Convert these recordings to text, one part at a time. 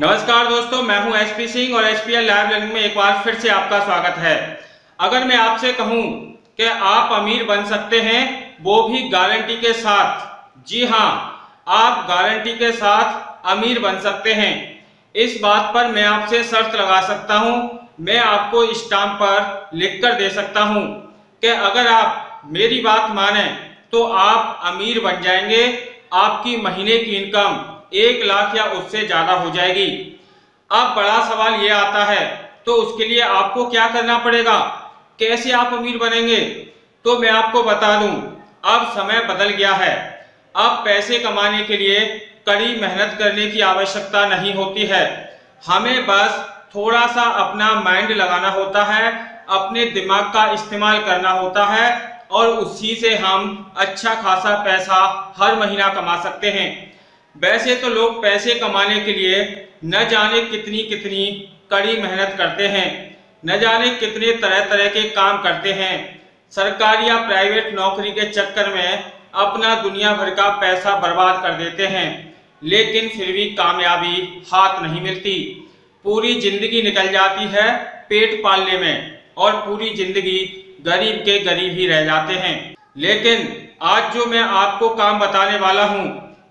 नमस्कार दोस्तों, मैं हूँ एसपी सिंह और एसपीएल लाइव लर्निंग में एक बार फिर से आपका स्वागत है। अगर मैं आपसे कहूँ कि आप अमीर बन सकते हैं, वो भी गारंटी के साथ। जी हाँ, आप गारंटी के साथ अमीर बन सकते हैं। इस बात पर मैं आपसे शर्त लगा सकता हूँ, मैं आपको स्टाम्प पर लिख कर दे सकता हूँ कि अगर आप मेरी बात माने तो आप अमीर बन जाएँगे, आपकी महीने की इनकम। एक लाख या उससे ज़्यादा हो जाएगी। अब बड़ा सवाल ये आता है तो उसके लिए आपको क्या करना पड़ेगा? कैसे आप अमीर बनेंगे? तो मैं आपको बता दूँ, अब समय बदल गया है। अब पैसे कमाने के लिए कड़ी मेहनत करने की आवश्यकता नहीं होती है। हमें बस थोड़ा सा अपना माइंड लगाना होता है, अपने दिमाग का इस्तेमाल करना होता है, और उसी से हम अच्छा खासा पैसा हर महीना कमा सकते हैं। वैसे तो लोग पैसे कमाने के लिए न जाने कितनी कितनी कड़ी मेहनत करते हैं, न जाने कितने तरह तरह के काम करते हैं। सरकारी या प्राइवेट नौकरी के चक्कर में अपना दुनिया भर का पैसा बर्बाद कर देते हैं, लेकिन फिर भी कामयाबी हाथ नहीं मिलती। पूरी ज़िंदगी निकल जाती है पेट पालने में और पूरी ज़िंदगी गरीब के गरीब ही रह जाते हैं। लेकिन आज जो मैं आपको काम बताने वाला हूँ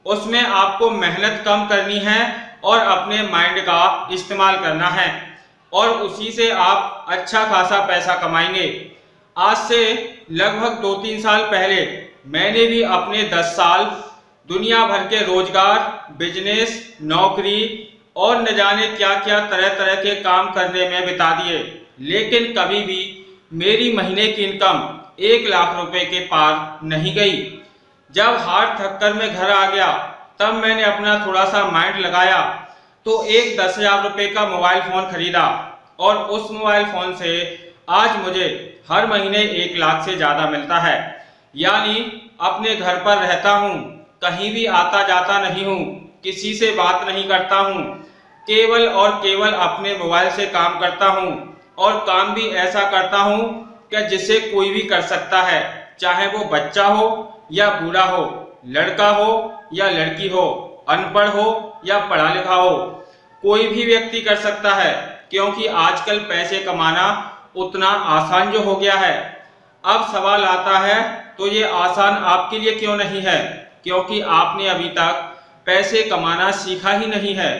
उसमें आपको मेहनत कम करनी है और अपने माइंड का इस्तेमाल करना है। और उसी से आप अच्छा खासा पैसा कमाएँगे। आज से लगभग दो तीन साल पहले मैंने भी अपने दस साल दुनिया भर के रोज़गार, बिज़नेस, नौकरी और न जाने क्या क्या तरह तरह के काम करने में बिता दिए। लेकिन कभी भी मेरी महीने की इनकम एक लाख रुपए के पार नहीं गई। जब हार थक कर मैं घर आ गया, तब मैंने अपना थोड़ा सा माइंड लगाया तो एक दस हज़ार रुपये का मोबाइल फ़ोन खरीदा और उस मोबाइल फ़ोन से आज मुझे हर महीने एक लाख से ज़्यादा मिलता है। यानी अपने घर पर रहता हूँ, कहीं भी आता जाता नहीं हूँ, किसी से बात नहीं करता हूँ, केवल और केवल अपने मोबाइल से काम करता हूँ और काम भी ऐसा करता हूँ कि जिसे कोई भी कर सकता है, चाहे वो बच्चा हो या बूढ़ा हो, लड़का हो या लड़की हो, अनपढ़ हो या पढ़ा लिखा हो, कोई भी व्यक्ति कर सकता है, क्योंकि आजकल पैसे कमाना उतना आसान जो हो गया है। अब सवाल आता है तो ये आसान आपके लिए क्यों नहीं है? क्योंकि आपने अभी तक पैसे कमाना सीखा ही नहीं है।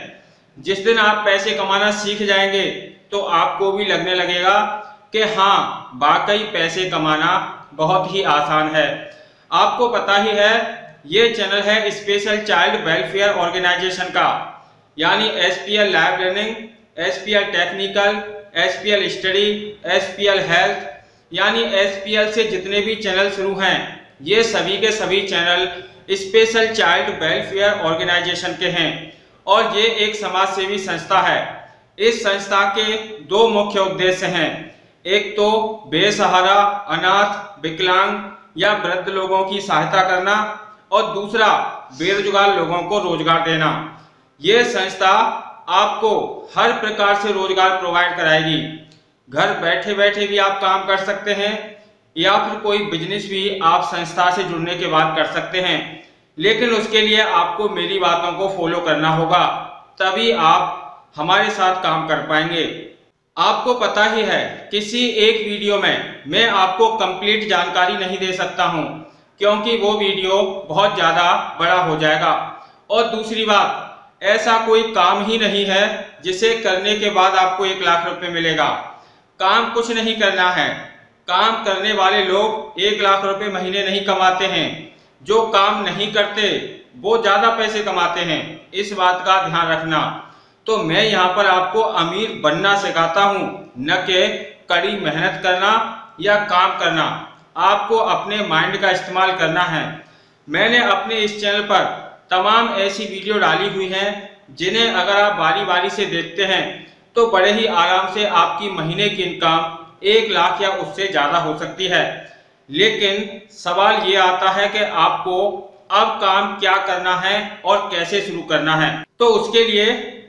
जिस दिन आप पैसे कमाना सीख जाएँगे तो आपको भी लगने लगेगा कि हाँ वाकई पैसे कमाना बहुत ही आसान है। आपको पता ही है, ये चैनल है स्पेशल चाइल्ड वेलफेयर ऑर्गेनाइजेशन का। यानी S P L live learning S P L technical S P L study S P L health, यानी एस पी एल से जितने भी चैनल शुरू हैं, ये सभी के सभी channel special child welfare organization के हैं। और ये एक समाज सेवी संस्था है। इस संस्था के दो मुख्य उद्देश्य हैं। एक तो बेसहारा, अनाथ, विकलांग या वृद्ध लोगों की सहायता करना और दूसरा, बेरोजगार लोगों को रोज़गार देना। ये संस्था आपको हर प्रकार से रोज़गार प्रोवाइड कराएगी। घर बैठे बैठे भी आप काम कर सकते हैं, या फिर कोई बिज़नेस भी आप संस्था से जुड़ने के बाद कर सकते हैं। लेकिन उसके लिए आपको मेरी बातों को फॉलो करना होगा, तभी आप हमारे साथ काम कर पाएँगे। आपको पता ही है, किसी एक वीडियो में मैं आपको कंप्लीट जानकारी नहीं दे सकता हूँ, क्योंकि वो वीडियो बहुत ज़्यादा बड़ा हो जाएगा। और दूसरी बात, ऐसा कोई काम ही नहीं है जिसे करने के बाद आपको एक लाख रुपए मिलेगा। काम कुछ नहीं करना है। काम करने वाले लोग एक लाख रुपए महीने नहीं कमाते हैं। जो काम नहीं करते, वो ज़्यादा पैसे कमाते हैं। इस बात का ध्यान रखना। तो मैं यहाँ पर आपको अमीर बनना सिखाता हूँ, न कि कड़ी मेहनत करना या काम करना। आपको अपने माइंड का इस्तेमाल करना है। मैंने अपने इस चैनल पर तमाम ऐसी वीडियो डाली हुई हैं, जिन्हें अगर आप बारी बारी से देखते हैं तो बड़े ही आराम से आपकी महीने की इनकम एक लाख या उससे ज़्यादा हो सकती है। लेकिन सवाल ये आता है कि आपको अब काम क्या करना है और कैसे शुरू करना है? तो उसके लिए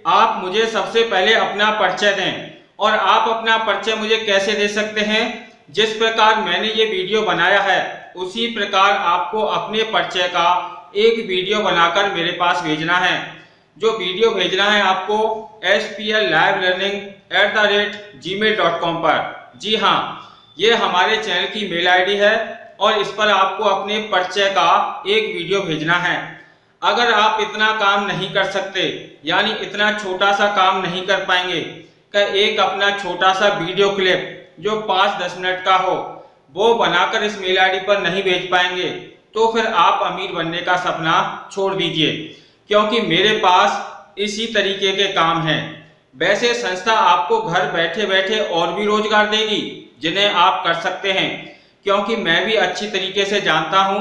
आप मुझे सबसे पहले अपना परिचय दें और आप अपना परिचय मुझे कैसे दे सकते हैं? जिस प्रकार मैंने ये वीडियो बनाया है, उसी प्रकार आपको अपने परिचय का एक वीडियो बनाकर मेरे पास भेजना है। जो वीडियो भेजना है आपको S P L live learning at the rate Gmail dot com पर। जी हाँ ये हमारे चैनल की मेल आईडी है और इस पर आपको अपने परिचय का एक वीडियो भेजना है। अगर आप इतना काम नहीं कर सकते, यानी इतना छोटा सा काम नहीं कर पाएँगे कि एक अपना छोटा सा वीडियो क्लिप जो पाँच दस मिनट का हो, वो बनाकर इस मेल आईडी पर नहीं भेज पाएँगे तो फिर आप अमीर बनने का सपना छोड़ दीजिए, क्योंकि मेरे पास इसी तरीके के काम हैं। वैसे संस्था आपको घर बैठे बैठे और भी रोज़गार देगी, जिन्हें आप कर सकते हैं, क्योंकि मैं भी अच्छी तरीके से जानता हूँ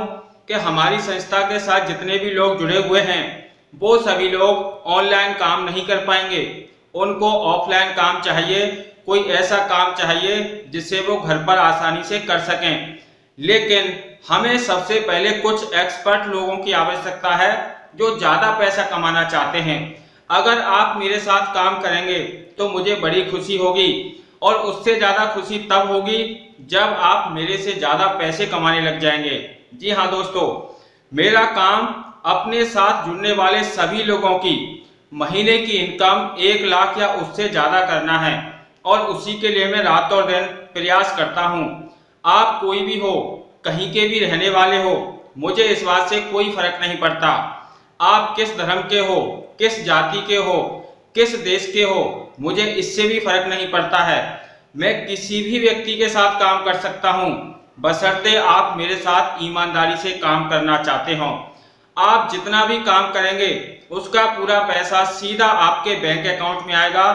कि हमारी संस्था के साथ जितने भी लोग जुड़े हुए हैं, वो सभी लोग ऑनलाइन काम नहीं कर पाएँगे। उनको ऑफलाइन काम चाहिए, कोई ऐसा काम चाहिए जिससे वो घर पर आसानी से कर सकें। लेकिन हमें सबसे पहले कुछ एक्सपर्ट लोगों की आवश्यकता है जो ज़्यादा पैसा कमाना चाहते हैं। अगर आप मेरे साथ काम करेंगे तो मुझे बड़ी खुशी होगी और उससे ज़्यादा खुशी तब होगी जब आप मेरे से ज़्यादा पैसे कमाने लग जाएँगे। जी हाँ दोस्तों, मेरा काम अपने साथ जुड़ने वाले सभी लोगों की, महीने की इनकम एक लाख या उससे ज़्यादा करना है और उसी के लिए मैं रात और दिन प्रयास करता हूँ। आप कोई भी हो, कहीं के भी रहने वाले हो, मुझे इस बात से कोई फ़र्क नहीं पड़ता। आप किस धर्म के हो, किस जाति के हो, किस देश के हो, मुझे इससे भी फ़र्क नहीं पड़ता है। मैं किसी भी व्यक्ति के साथ काम कर सकता हूँ। बशर्ते आप मेरे साथ ईमानदारी से काम करना चाहते हो। आप जितना भी काम करेंगे, उसका पूरा पैसा सीधा आपके बैंक अकाउंट में आएगा।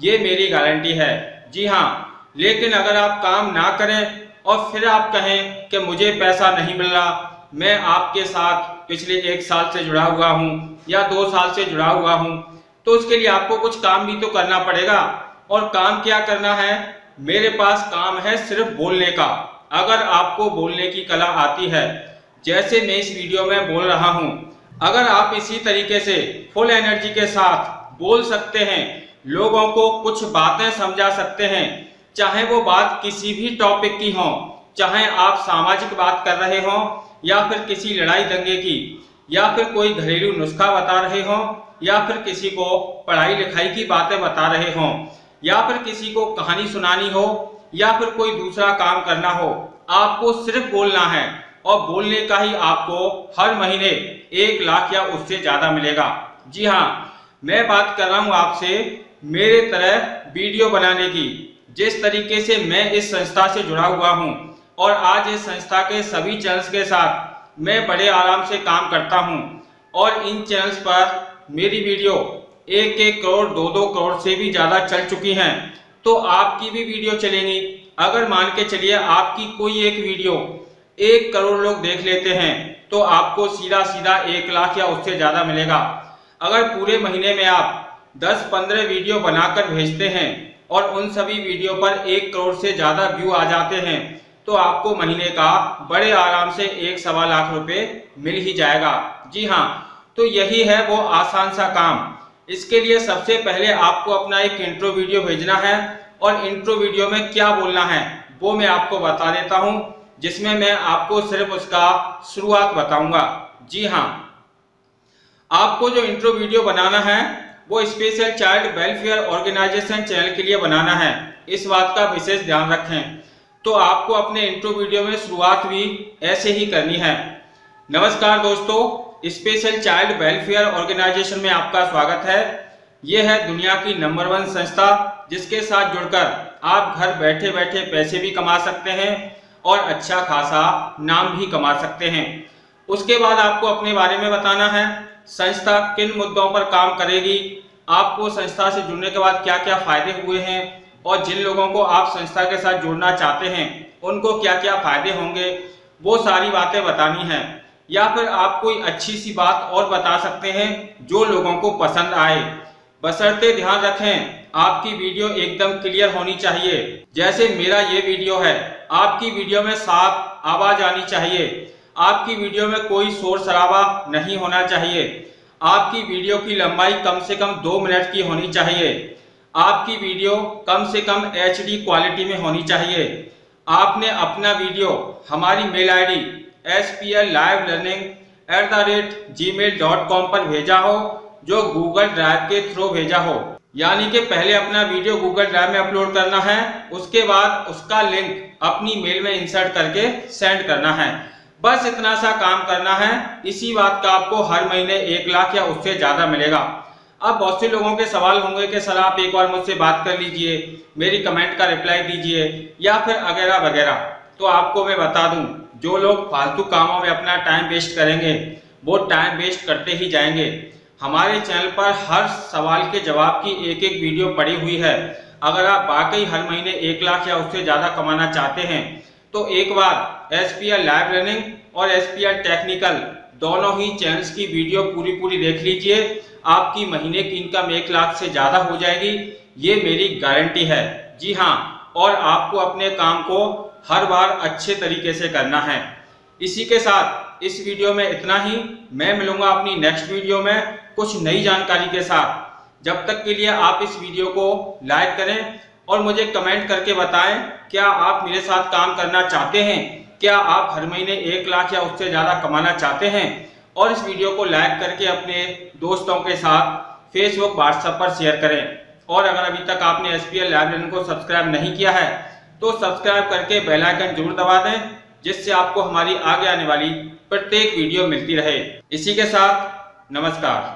ये मेरी गारंटी है। जी हाँ लेकिन अगर आप काम ना करें और फिर आप कहें कि मुझे पैसा नहीं मिल रहा, मैं आपके साथ पिछले एक साल से जुड़ा हुआ हूँ या दो साल से जुड़ा हुआ हूँ तो उसके लिए आपको कुछ काम भी तो करना पड़ेगा। और काम क्या करना है? मेरे पास काम है सिर्फ़ बोलने का। अगर आपको बोलने की कला आती है, जैसे मैं इस वीडियो में बोल रहा हूँ, अगर आप इसी तरीके से फुल एनर्जी के साथ बोल सकते हैं, लोगों को कुछ बातें समझा सकते हैं, चाहे वो बात किसी भी टॉपिक की हो, चाहे आप सामाजिक बात कर रहे हो, या फिर किसी लड़ाई दंगे की, या फिर कोई घरेलू नुस्खा बता रहे हो, या फिर किसी को पढ़ाई लिखाई की बातें बता रहे हो, या फिर किसी को कहानी सुनानी हो या फिर कोई दूसरा काम करना हो, आपको सिर्फ़ बोलना है और बोलने का ही आपको हर महीने एक लाख या उससे ज़्यादा मिलेगा। जी हाँ मैं बात कर रहा हूँ आपसे मेरे तरह वीडियो बनाने की, जिस तरीके से मैं इस संस्था से जुड़ा हुआ हूँ और आज इस संस्था के सभी चैनल्स के साथ मैं बड़े आराम से काम करता हूँ और इन चैनल्स पर मेरी वीडियो एक एक करोड़, दो दो करोड़ से भी ज़्यादा चल चुकी हैं। तो आपकी भी वीडियो चलेंगी। अगर मान के चलिए आपकी कोई एक वीडियो एक करोड़ लोग देख लेते हैं तो आपको सीधा सीधा एक लाख या उससे ज़्यादा मिलेगा। अगर पूरे महीने में आप 10-15 वीडियो बनाकर भेजते हैं और उन सभी वीडियो पर एक करोड़ से ज़्यादा व्यू आ जाते हैं तो आपको महीने का बड़े आराम से एक सवा लाख रुपए मिल ही जाएगा। जी हाँ तो यही है वो आसान सा काम। इसके लिए सबसे पहले आपको अपना एक इंट्रो वीडियो भेजना है और इंट्रो वीडियो में क्या बोलना है, वो मैं आपको बता देता हूँ, जिसमें मैं आपको सिर्फ़ उसका शुरुआत बताऊँगा। जी हाँ। आपको जो इंट्रो वीडियो बनाना है, वो special child welfare organization channel के लिए बनाना है। इस बात का विशेष ध्यान रखें। तो आपको अपने इंट्रो वीडियो में शुरुआत भी ऐसे ही करनी है। नमस्कार दोस्तों स्पेशल चाइल्ड वेलफेयर ऑर्गेनाइजेशन में आपका स्वागत है। यह है दुनिया की नंबर वन संस्था, जिसके साथ जुड़कर आप घर बैठे बैठे पैसे भी कमा सकते हैं और अच्छा खासा नाम भी कमा सकते हैं। उसके बाद आपको अपने बारे में बताना है, संस्था किन मुद्दों पर काम करेगी, आपको संस्था से जुड़ने के बाद क्या क्या फ़ायदे हुए हैं, और जिन लोगों को आप संस्था के साथ जुड़ना चाहते हैं, उनको क्या क्या फ़ायदे होंगे, वो सारी बातें बतानी है। या फिर आप कोई अच्छी सी बात और बता सकते हैं जो लोगों को पसंद आए। बसरते ध्यान रखें, आपकी वीडियो एकदम क्लियर होनी चाहिए। जैसे मेरा ये वीडियो है, आपकी वीडियो में साफ़ आवाज़ आनी चाहिए। आपकी वीडियो में कोई शोर शराबा नहीं होना चाहिए। आपकी वीडियो की लंबाई कम से कम दो मिनट की होनी चाहिए। आपकी वीडियो कम से कम एचडी क्वालिटी में होनी चाहिए। आपने अपना वीडियो, हमारी mail I D S P L live learning at the rate Gmail dot com पर भेजा हो, जो गूगल ड्राइव के थ्रू भेजा हो। यानी कि पहले अपना वीडियो गूगल ड्राइव में अपलोड करना है, उसके बाद उसका लिंक अपनी मेल में इंसर्ट करके सेंड करना है। बस इतना सा काम करना है, इसी बात का आपको हर महीने एक लाख या उससे ज़्यादा मिलेगा। अब बहुत से लोगों के सवाल होंगे कि, सर, आप एक बार मुझसे बात कर लीजिए, मेरी कमेंट का रिप्लाई दीजिए, या फिर वगैरह वगैरह तो आपको मैं बता दूँ जो लोग फालतू कामों में अपना टाइम वेस्ट करेंगे, वो टाइम वेस्ट करते ही जाएँगे। हमारे चैनल पर हर सवाल के जवाब की एक एक वीडियो पड़ी हुई है। अगर आप वाकई हर महीने एक लाख या उससे ज़्यादा कमाना चाहते हैं तो एक बार S P L live running और एस पी एल टेक्निकल दोनों ही चैनल्स की वीडियो पूरी पूरी देख लीजिए। आपकी महीने की इनकम एक लाख से ज़्यादा हो जाएगी। ये मेरी गारंटी है। जी हाँ और आपको अपने काम को हर बार अच्छे तरीके से करना है। इसी के साथ इस वीडियो में इतना ही। मैं मिलूँगा अपनी नेक्स्ट वीडियो में कुछ नई जानकारी के साथ। जब तक के लिए आप इस वीडियो को लाइक करें और मुझे कमेंट करके बताएँ, क्या आप मेरे साथ काम करना चाहते हैं? क्या आप हर महीने एक लाख या उससे ज़्यादा कमाना चाहते हैं? और इस वीडियो को लाइक करके अपने दोस्तों के साथ फेसबुक व्हाट्सएप पर शेयर करें। और अगर अभी तक आपने एस पी एल लाइब्रेरी को सब्सक्राइब नहीं किया है तो सब्सक्राइब करके बेल आइकन ज़रूर दबा दें, जिससे आपको हमारी आगे आने वाली प्रत्येक वीडियो मिलती रहे। इसी के साथ, नमस्कार।